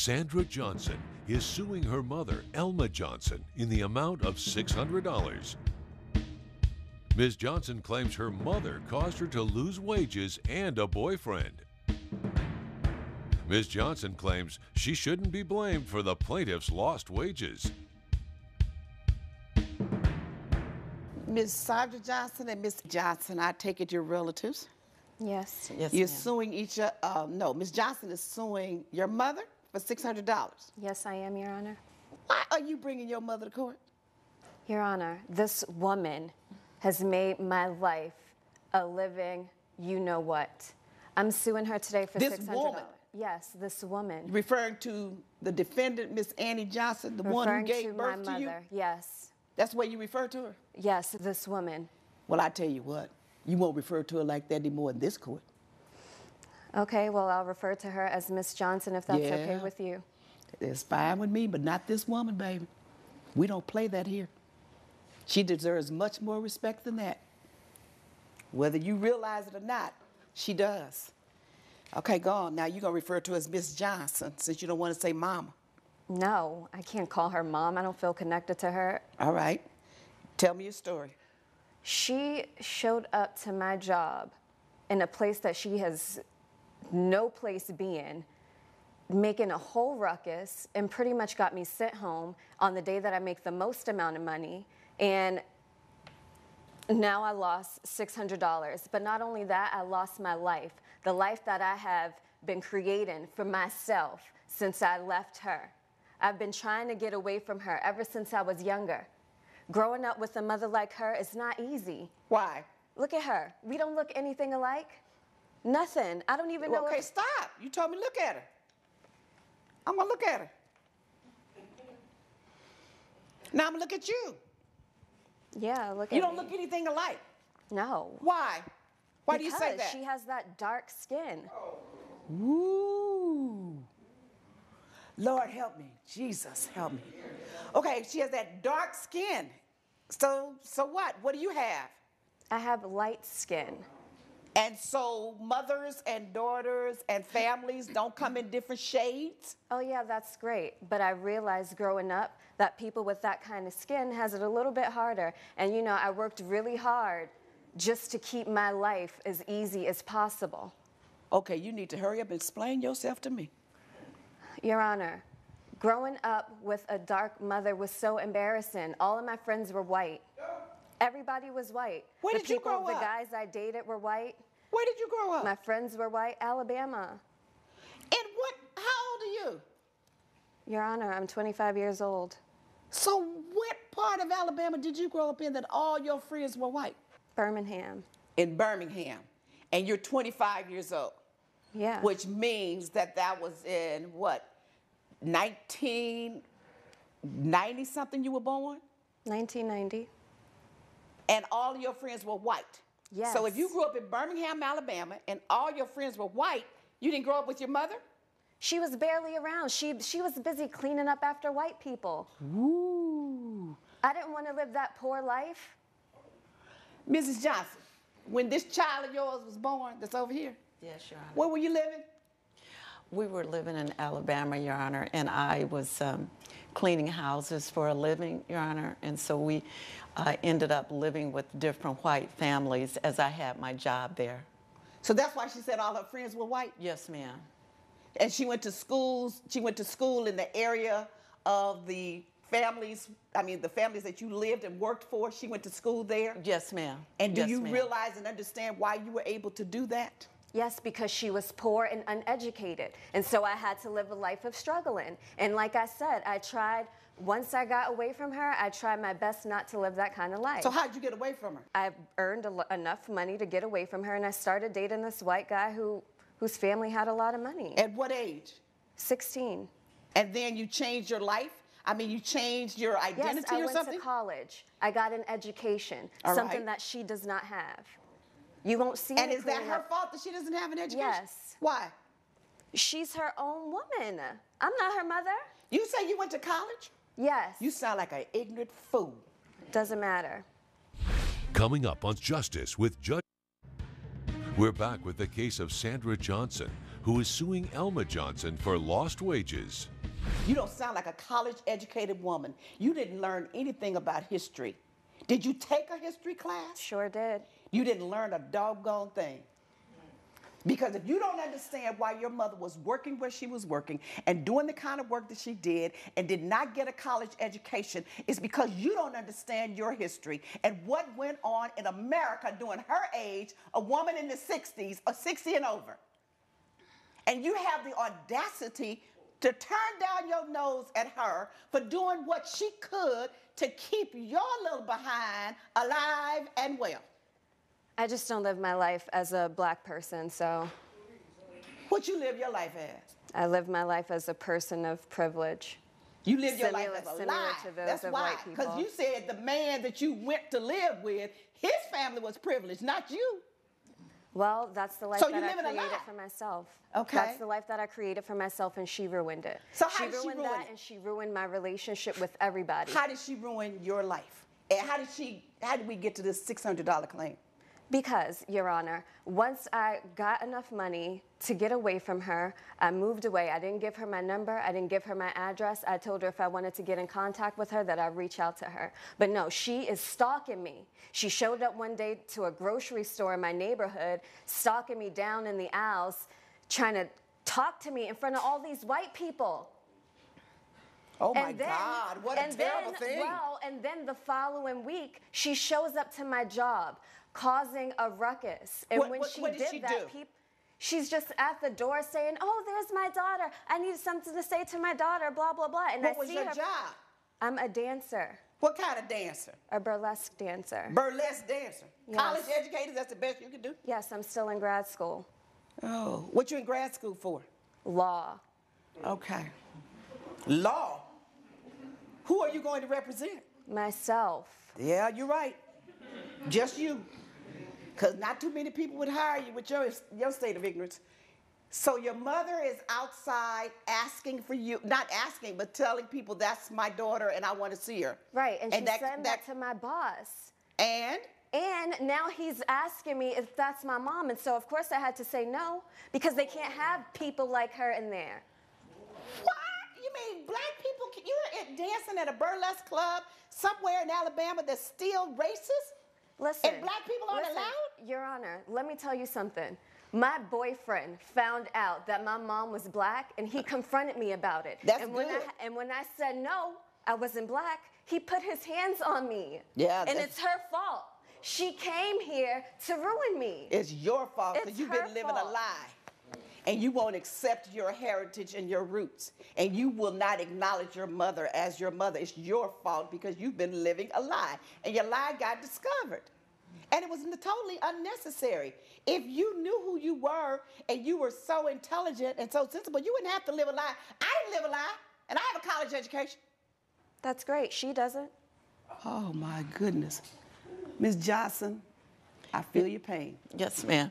Sandra Johnson is suing her mother, Elma Johnson, in the amount of $600. Ms. Johnson claims her mother caused her to lose wages and a boyfriend. Ms. Johnson claims she shouldn't be blamed for the plaintiff's lost wages. Ms. Sandra Johnson and Ms. Johnson, I take it you're relatives. Yes. Yes, You're ma'am. suing each other. Uh, no, Ms. Johnson is suing your mother for $600. Yes, I am, Your Honor. Why are you bringing your mother to court? Your Honor, this woman has made my life a living you know what. I'm suing her today for This $600. woman? Yes, this woman. Referring to the defendant, Miss Annie Johnson, the one who gave to birth my to mother. you? Yes. That's what you refer to her? Yes, this woman. Well, I tell you what, you won't refer to her like that anymore in this court. Okay, well, I'll refer to her as Miss Johnson if that's okay with you. It's fine with me, but not this woman, baby. We don't play that here. She deserves much more respect than that. Whether you realize it or not, she does. Okay, go on. Now you're going to refer to her as Miss Johnson since you don't want to say mama. No, I can't call her mom. I don't feel connected to her. All right. Tell me your story. She showed up to my job in a place that she has no place being, making a whole ruckus, and pretty much got me sent home on the day that I make the most amount of money. And now I lost $600. But not only that, I lost my life, the life that I have been creating for myself since I left her. I've been trying to get away from her ever since I was younger. Growing up with a mother like her is not easy. Why? Look at her. We don't look anything alike. Nothing. I don't even know. okay, if- stop. You told me look at her. I'm going to look at her. Now I'm to look at you. Yeah, look at You don't me. look anything alike. No. Why? Why do you say Because that? She has that dark skin. Ooh. Lord help me. Jesus help me. Okay, she has that dark skin. So so what? What do you have? I have light skin. And so mothers and daughters and families don't come in different shades? Oh yeah, that's great. But I realized growing up that people with that kind of skin has it a little bit harder. And you know, I worked really hard just to keep my life as easy as possible. Okay, you need to hurry up and explain yourself to me. Your Honor, growing up with a dark mother was so embarrassing. All of my friends were white. Everybody was white. Where the did you people, grow the up? The guys I dated were white. Where did you grow up? My friends were white. Alabama. and what how old are you? Your Honor, I'm 25 years old. So what part of Alabama did you grow up in that all your friends were white? Birmingham. In Birmingham. And you're 25 years old. Yeah. which means that that was in what 1990 something you were born 1990. And all your friends were white Yes. so if you grew up in birmingham alabama and all your friends were white you didn't grow up with your mother She was barely around. She she was busy cleaning up after white people. Ooh. I didn't want to live that poor life. mrs johnson when this child of yours was born that's over here Yes, Your Honor. where were you living We were living in Alabama, Your Honor, and I was um, cleaning houses for a living, Your Honor, and so we uh, ended up living with different white families as I had my job there. so that's why she said all her friends were white Yes, ma'am. and she went to schools she went to school in the area of the families i mean the families that you lived and worked for she went to school there Yes, ma'am. and do Yes, you realize and understand why you were able to do that Yes, because she was poor and uneducated. And so I had to live a life of struggling. And like I said, I tried, once I got away from her, I tried my best not to live that kind of life. so how'd you get away from her I earned a enough money to get away from her, and I started dating this white guy who, whose family had a lot of money. at what age 16. and then you changed your life i mean you changed your identity Yes, identity I or went something to college. I got an education, All something right. that she does not have. You won't see and me is that her fault that she doesn't have an education Yes. why She's her own woman. I'm not her mother. you say you went to college Yes. you sound like an ignorant fool Doesn't matter. Coming up on Justice with Judge. We're back with the case of Sandra Johnson, who is suing Elma Johnson for lost wages. You don't sound like a college educated woman. You didn't learn anything about history. Did you take a history class? Sure did. You didn't learn a doggone thing. Because if you don't understand why your mother was working where she was working and doing the kind of work that she did and did not get a college education, it's because you don't understand your history and what went on in America during her age, a woman in the 60s or 60 and over. And you have the audacity to turn down your nose at her for doing what she could to keep your little behind alive and well. I just don't live my life as a black person, so What you live your life as? I live my life as a person of privilege. You live your life as a lie. to those That's why. Because you said the man that you went to live with, his family was privileged, not you. Well, that's the life So that I live in a created for myself. Okay. That's the life that I created for myself, and she ruined it. So how she did she ruined ruin that, it? and she ruined my relationship with everybody. How did she ruin your life? And how did she? How did we get to this six hundred dollar claim? Because, Your Honor, once I got enough money to get away from her, I moved away. I didn't give her my number. I didn't give her my address. I told her if I wanted to get in contact with her that I'd reach out to her. But no, she is stalking me. She showed up one day to a grocery store in my neighborhood, stalking me down in the aisles, trying to talk to me in front of all these white people. Oh my And then- God! What a terrible then, thing. Well, and then the following week, she shows up to my job, causing a ruckus. And What- when what- she what did did she that, do? peop- she's just at the door saying, "Oh, there's my daughter. I need something to say to my daughter." Blah blah blah. And what I was see your her. job? I'm a dancer, What kind of dancer? a burlesque dancer. Burlesque dancer. Yes. College educated. That's the best you can do. yes, I'm still in grad school. Oh, what you in grad school for? Law. Okay. Law. Who are you going to represent? Myself. Yeah, you're right. Just you. Because not too many people would hire you with your, your state of ignorance. So your mother is outside asking for you, not asking, but telling people that's my daughter and I want to see her. Right, and, she that, said that to my boss. and And now he's asking me if that's my mom. And so, of course, I had to say no because they can't have people like her in there. what? Mean black people? can- You're eh, at- dancing at a burlesque club somewhere in Alabama that's still racist? Listen. And black people aren't listen, allowed? Your Honor, let me tell you something. My boyfriend found out that my mom was black and he confronted me about it. That's and when good. I, and when I said no, I wasn't black, he put his hands on me. Yeah, And it's her fault. She came here to ruin me. It's your fault because It's you've been living a fault. lie. And you won't accept your heritage and your roots. And you will not acknowledge your mother as your mother. It's your fault because you've been living a lie. And your lie got discovered. And it was totally unnecessary. If you knew who you were and you were so intelligent and so sensible, you wouldn't have to live a lie. I didn't live a lie, and I have a college education. That's great. She doesn't. Oh my goodness. Ms. Johnson, I feel your pain. Yes, ma'am.